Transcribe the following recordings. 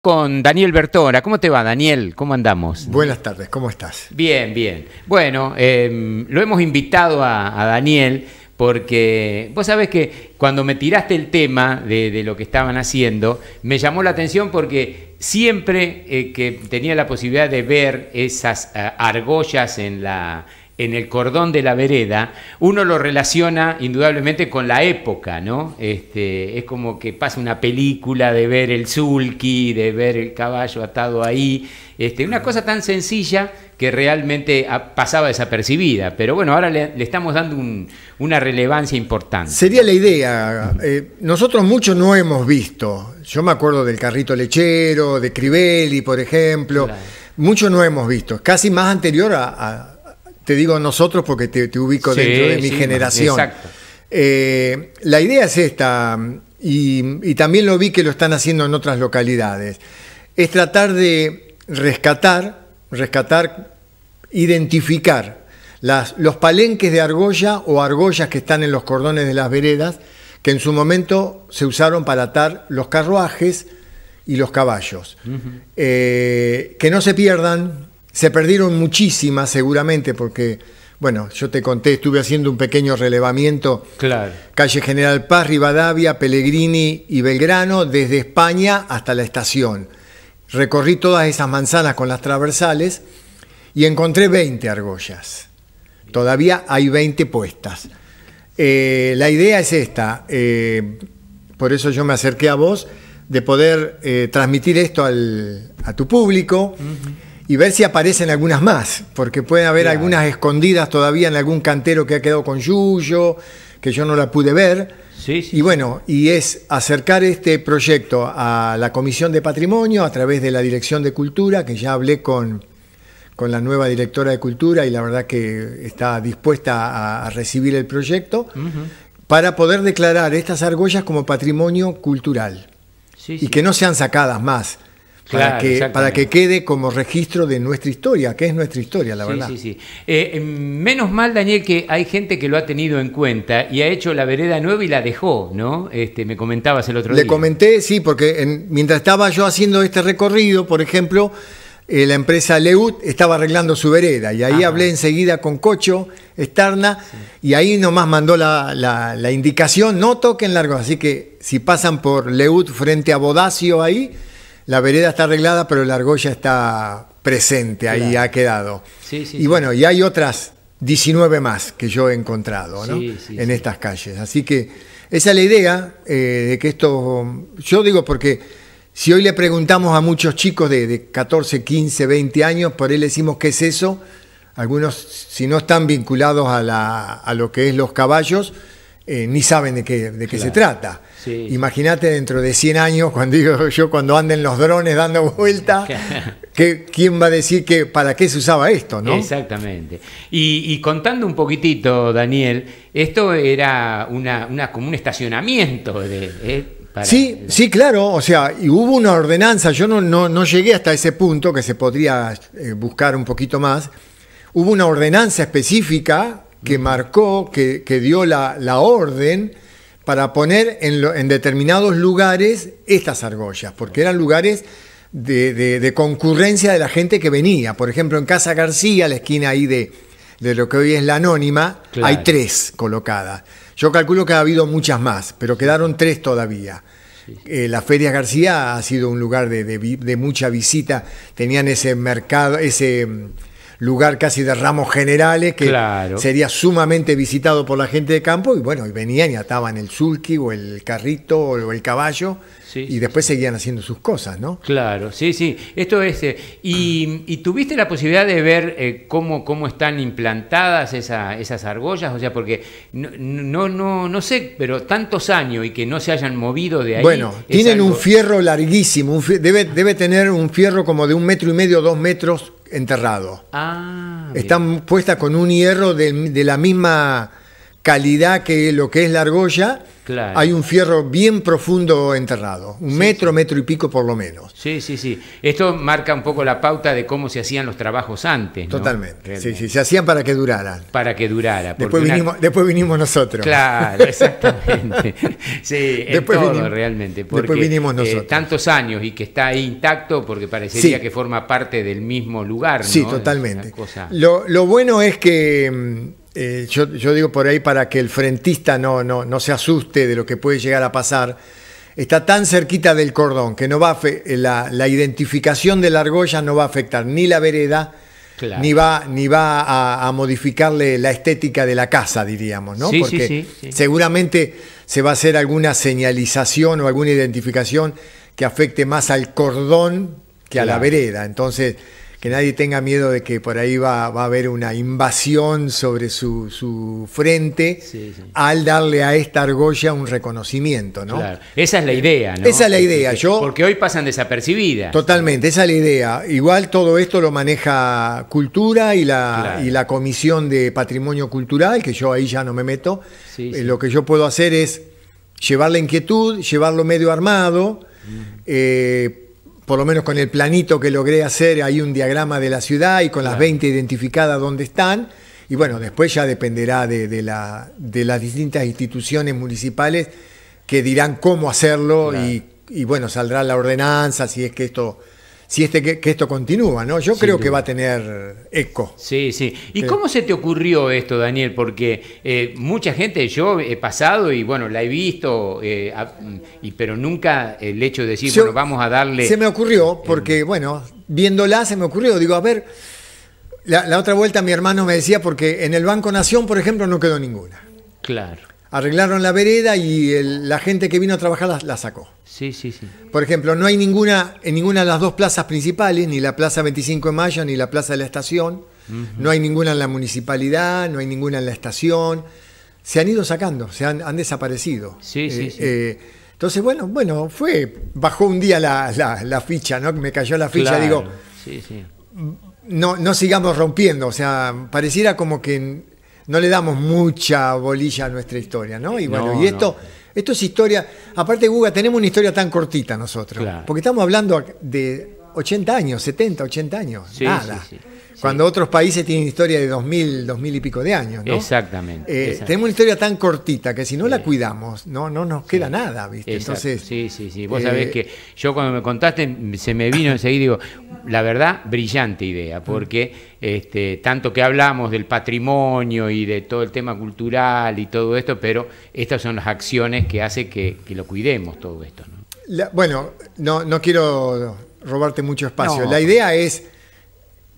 con Daniel Bertora. ¿Cómo te va, Daniel? ¿Cómo andamos? Buenas tardes, ¿cómo estás? Bien, bien. Bueno, eh, lo hemos invitado a, a, Daniel porque vos sabés que cuando me tiraste el tema de, de lo que estaban haciendo, me llamó la atención porque siempre eh, que tenía la posibilidad de ver esas uh, argollas en la, en el cordón de la vereda, uno lo relaciona indudablemente con la época, ¿no? Este, es como que pasa una película de ver el sulky, de ver el caballo atado ahí, este, una cosa tan sencilla que realmente pasaba desapercibida, pero bueno, ahora le, le estamos dando un, una relevancia importante. Sería la idea, eh, nosotros mucho no hemos visto, yo me acuerdo del carrito lechero, de Crivelli, por ejemplo, claro. mucho no hemos visto, casi más anterior a, a te digo nosotros porque te, te ubico sí, dentro de mi sí, generación. Exacto. Eh, la idea es esta, y, y, también lo vi que lo están haciendo en otras localidades, es tratar de rescatar, rescatar, identificar las, los palenques de argolla o argollas que están en los cordones de las veredas, que en su momento se usaron para atar los carruajes y los caballos. Uh -huh. eh, que no se pierdan, se perdieron muchísimas seguramente porque, bueno, yo te conté, estuve haciendo un pequeño relevamiento. Claro. Calle General Paz, Rivadavia, Pellegrini y Belgrano, desde España hasta la estación. Recorrí todas esas manzanas con las traversales y encontré 20 argollas. Todavía hay 20 puestas. Eh, la idea es esta, eh, por eso yo me acerqué a vos, de poder eh, transmitir esto al, a tu público. Uh -huh y ver si aparecen algunas más, porque pueden haber claro. algunas escondidas todavía en algún cantero que ha quedado con Yuyo, que yo no la pude ver. Sí, sí, y bueno, y es acercar este proyecto a la Comisión de Patrimonio a través de la Dirección de Cultura, que ya hablé con, con la nueva directora de Cultura y la verdad que está dispuesta a, a recibir el proyecto, uh -huh. para poder declarar estas argollas como patrimonio cultural sí, y que no sean sacadas más para, que, para que quede como registro de nuestra historia, que es nuestra historia, la sí, verdad. Sí, sí. Eh, menos mal, Daniel, que hay gente que lo ha tenido en cuenta y ha hecho la vereda nueva y la dejó, ¿no? Este, me comentabas el otro Le día. Le comenté, sí, porque en, mientras estaba yo haciendo este recorrido, por ejemplo, eh, la empresa Leut estaba arreglando su vereda y ahí Ajá. hablé enseguida con Cocho Estarna sí. y ahí nomás mandó la, la, la indicación, no toquen largo, así que si pasan por Leut frente a Bodacio ahí, la vereda está arreglada, pero la argolla está presente, claro. ahí ha quedado. Sí, sí, y bueno, y hay otras 19 más que yo he encontrado ¿no? sí, en estas calles. Así que esa es la idea eh, de que esto, yo digo porque si hoy le preguntamos a muchos chicos de, de 14, 15, 20 años, por ahí le decimos qué es eso, algunos si no están vinculados a, la, a lo que es los caballos, eh, ni saben de qué, de qué claro. se trata. Sí. Imagínate dentro de 100 años, cuando digo yo, cuando anden los drones dando vuelta, que, ¿quién va a decir que para qué se usaba esto? ¿no? Exactamente. Y, y contando un poquitito, Daniel, esto era una, una como un estacionamiento de... Eh, para... Sí, sí, claro, o sea, y hubo una ordenanza, yo no, no, no llegué hasta ese punto, que se podría eh, buscar un poquito más, hubo una ordenanza específica que marcó, que, que dio la, la, orden para poner en, lo, en, determinados lugares estas argollas, porque eran lugares de, de, de, concurrencia de la gente que venía. Por ejemplo, en Casa García, la esquina ahí de, de lo que hoy es la Anónima, claro. hay tres colocadas. Yo calculo que ha habido muchas más, pero quedaron tres todavía. Eh, la Feria García ha sido un lugar de, de mucha visita, tenían ese mercado, ese lugar casi de ramos generales que claro. sería sumamente visitado por la gente de campo y bueno, y venían y ataban el sulky o el carrito o el caballo sí, y después sí. seguían haciendo sus cosas, ¿no? Claro, sí, sí. Esto es... Eh, y, y, tuviste la posibilidad de ver eh, cómo, cómo están implantadas esa, esas argollas? O sea, porque no, no, no, no sé, pero tantos años y que no se hayan movido de ahí... Bueno, tienen algo... un fierro larguísimo, un fierro, debe, debe tener un fierro como de un metro y medio, dos metros enterrado. Ah, Están puestas con un hierro de, de, la misma calidad que lo que es la argolla, hay un fierro bien profundo enterrado, un metro, metro y pico por lo menos. Sí, sí, sí. Esto marca un poco la pauta de cómo se hacían los trabajos antes. Totalmente. Sí, sí, se hacían para que duraran. Para que durara. Después, vinimos, después vinimos nosotros. Claro, exactamente. sí, después todo realmente. Porque, después vinimos eh, nosotros. tantos años y que está ahí intacto porque parecería que forma parte del mismo lugar. Sí, totalmente. Lo, lo bueno es que mm, eh, yo, digo por ahí para que el frentista no, no, no, se asuste de lo que puede llegar a pasar, está tan cerquita del cordón que no va eh, la, identificación de la argolla no va a afectar ni la vereda, ni va, ni va a, modificarle la estética de la casa, diríamos, ¿no? Porque seguramente se va a hacer alguna señalización o alguna identificación que afecte más al cordón que a la vereda. Entonces, que nadie tenga miedo de que por ahí va, a haber una invasión sobre su, frente al darle a esta argolla un reconocimiento, ¿no? Esa es la idea, ¿no? Esa es la idea. Yo, porque hoy pasan desapercibidas. Totalmente, esa es la idea. Igual todo esto lo maneja Cultura y la, y la Comisión de Patrimonio Cultural, que yo ahí ya no me meto. Eh, lo que yo puedo hacer es llevar la inquietud, llevarlo medio armado, por lo menos con el planito que logré hacer, hay un diagrama de la ciudad y con las 20 identificadas donde están. Y bueno, después ya dependerá de, la, de las distintas instituciones municipales que dirán cómo hacerlo y, y, bueno, saldrá la ordenanza si es que esto si este, que, esto continúa, ¿no? Yo creo que va a tener eco. Sí, sí. ¿Y cómo se te ocurrió esto, Daniel? Porque eh, mucha gente, yo he pasado y bueno, la he visto, eh, y, pero nunca el hecho de decir, bueno, vamos a darle... Se me ocurrió, porque bueno, viéndola se me ocurrió, digo, a ver, la, la otra vuelta mi hermano me decía, porque en el Banco Nación, por ejemplo, no quedó ninguna. Claro arreglaron la vereda y la gente que vino a trabajar la, sacó. Sí, sí, sí. Por ejemplo, no hay ninguna en ninguna de las dos plazas principales, ni la Plaza 25 de Mayo ni la Plaza de la Estación. No hay ninguna en la municipalidad, no hay ninguna en la estación. Se han ido sacando, se han, desaparecido. Sí, sí, eh, sí. Eh, entonces, bueno, bueno, fue, bajó un día la, ficha, ¿no? Me cayó la ficha, digo, sí, sí. No, no sigamos rompiendo, o sea, pareciera como que no le damos mucha bolilla a nuestra historia, ¿no? Y bueno, y esto, esto es historia. Aparte, Guga, tenemos una historia tan cortita nosotros. Porque estamos hablando de 80 años, 70, 80 años. nada. Cuando otros países tienen historia de 2000, 2000 y pico de años, ¿no? Exactamente. Eh, tenemos una historia tan cortita que si no la cuidamos, no, no nos queda nada, ¿viste? Entonces, sí, sí, sí. Vos sabés eh, que yo cuando me contaste se me vino enseguida digo, la verdad, brillante idea, porque este, tanto que hablamos del patrimonio y de todo el tema cultural y todo esto, pero estas son las acciones que hacen que, lo cuidemos todo esto, ¿no? bueno, no, no quiero robarte mucho espacio. La idea es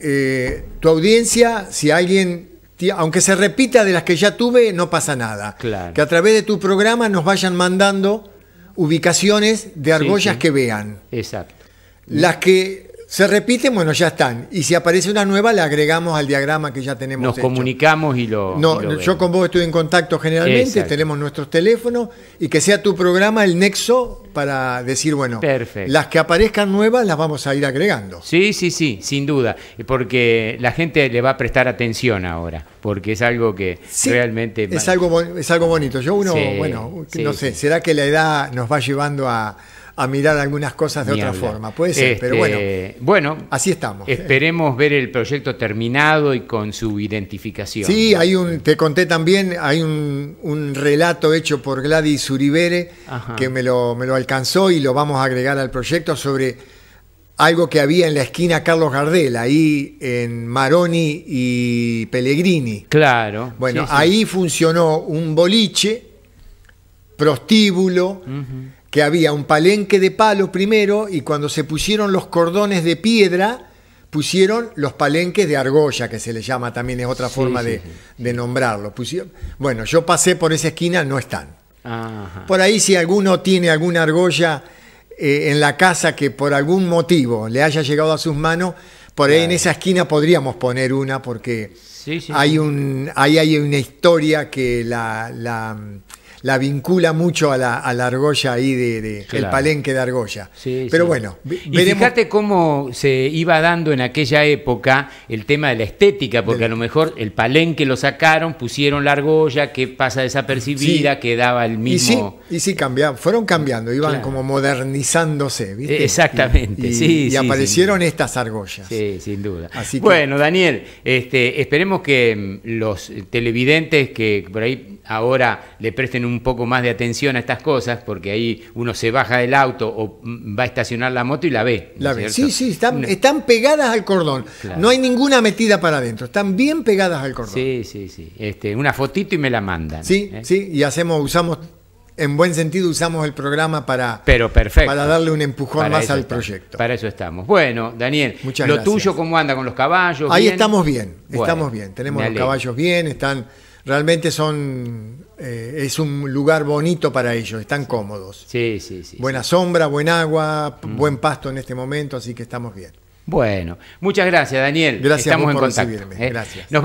eh, tu audiencia, si alguien, aunque se repita de las que ya tuve, no pasa nada. Que a través de tu programa nos vayan mandando ubicaciones de argollas que vean. Exacto. Las que se repiten, bueno, ya están. Y si aparece una nueva, la agregamos al diagrama que ya tenemos. Nos comunicamos y lo. No, yo con vos estoy en contacto generalmente, tenemos nuestros teléfonos y que sea tu programa el nexo para decir, bueno, las que aparezcan nuevas las vamos a ir agregando. Sí, sí, sí, sin duda. Porque la gente le va a prestar atención ahora, porque es algo que realmente. Es algo, es algo bonito. Yo, uno, bueno, no sé, ¿será que la edad nos va llevando a a mirar algunas cosas de otra forma. Puede ser, pero bueno, este, bueno, así estamos. Esperemos ver el proyecto terminado y con su identificación. Sí, hay un, te conté también, hay un, relato hecho por Gladys Uribere que me lo, me lo alcanzó y lo vamos a agregar al proyecto sobre algo que había en la esquina Carlos Gardel, ahí en Maroni y Pellegrini. Claro. Bueno, ahí funcionó un boliche, prostíbulo, que había un palenque de palo primero y cuando se pusieron los cordones de piedra, pusieron los palenques de argolla, que se le llama también, es otra forma de, nombrarlo. bueno, yo pasé por esa esquina, no están. Por ahí si alguno tiene alguna argolla eh, en la casa que por algún motivo le haya llegado a sus manos, por ahí en esa esquina podríamos poner una porque hay, un, ahí hay una historia que la la vincula mucho a la, a la argolla ahí de, de- el Claro. palenque de argolla. Sí, Pero sí. bueno, Y veremos. fíjate cómo se iba dando en aquella época el tema de la estética, porque a lo mejor el palenque lo sacaron, pusieron la argolla que pasa desapercibida, Sí. que daba el Y sí, mismo. y sí cambiaban, fueron cambiando, iban Claro. como modernizándose, ¿viste? Eh, exactamente, Y, y- sí, y aparecieron estas argollas. Sí, sin duda. Así que- bueno, Daniel, este, esperemos que mm, los televidentes que por ahí ahora le presten un poco más de atención a estas cosas, porque ahí uno se baja del auto o va a estacionar la moto y la ve. ¿no La cierto? Sí, sí, están, pegadas al cordón. Claro. No hay ninguna metida para adentro, están bien pegadas al cordón. Sí, sí, sí. Este, una fotito y me la mandan. Sí, ¿eh? sí, y hacemos, usamos, en buen sentido, usamos el programa para, Pero perfecto. para darle un empujón Para más al estamos, proyecto. Para eso estamos. Bueno, Daniel, Muchas lo gracias. tuyo, ¿cómo anda con los caballos? Ahí ¿Bien? estamos bien, Bueno, estamos bien. Tenemos los caballos bien, están, realmente son, eh, es un lugar bonito para ellos, están cómodos. Sí, sí, sí. Buena sombra, buen agua, Mm. buen pasto en este momento, así que estamos bien. Bueno, muchas gracias, Daniel. Gracias Estamos vos en por contacto. recibirme. ¿eh? Gracias. Nos